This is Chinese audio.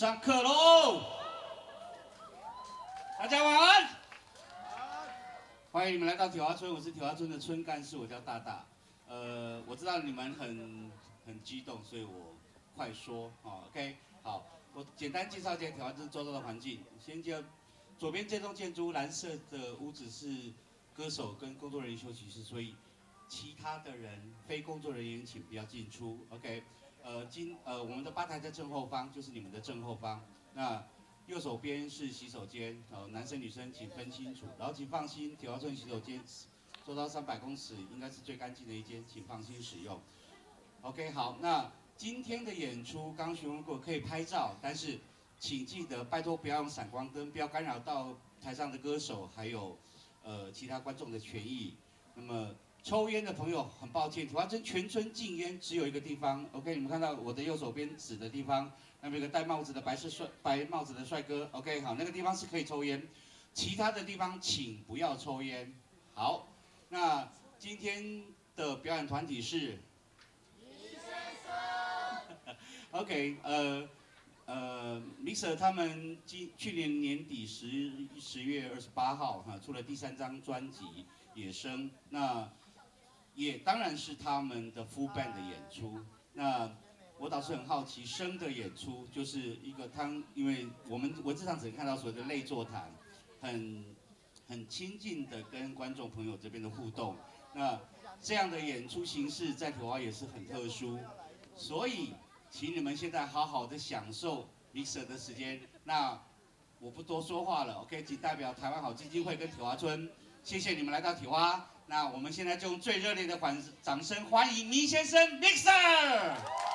上课喽！大家晚安。欢迎你们来到铁花村，我是铁花村的村干事，我叫大大。呃，我知道你们很很激动，所以我快说哦，OK，好，我简单介绍一下铁花村周遭的环境。先介左边这栋建筑，蓝色的屋子是歌手跟工作人员休息室，所以其他的人非工作人员请不要进出，OK。呃，今呃，我们的吧台在正后方，就是你们的正后方。那右手边是洗手间，呃，男生女生请分清楚。然后请放心，铁花村洗手间做到三百公尺，应该是最干净的一间，请放心使用。OK，好，那今天的演出刚询问过可以拍照，但是请记得拜托不要用闪光灯，不要干扰到台上的歌手还有呃其他观众的权益。那么。抽烟的朋友，很抱歉，铁花村全村禁烟，只有一个地方。OK，你们看到我的右手边指的地方，那边有个戴帽子的白色帅白帽子的帅哥。OK，好，那个地方是可以抽烟，其他的地方请不要抽烟。好，那今天的表演团体是。OK，呃呃，Mr 他们今去年年底十十月二十八号哈出了第三张专辑《野生》，那。也当然是他们的 full band 的演出。那我倒是很好奇，生的演出就是一个他，因为我们文字上只能看到所谓的类座谈，很很亲近的跟观众朋友这边的互动。那这样的演出形式在台湾也是很特殊，所以请你们现在好好的享受 mixer 的时间。那我不多说话了，OK，仅代表台湾好基金会跟铁花村，谢谢你们来到铁花。那我们现在就用最热烈的欢掌声欢迎倪先生 Mixer。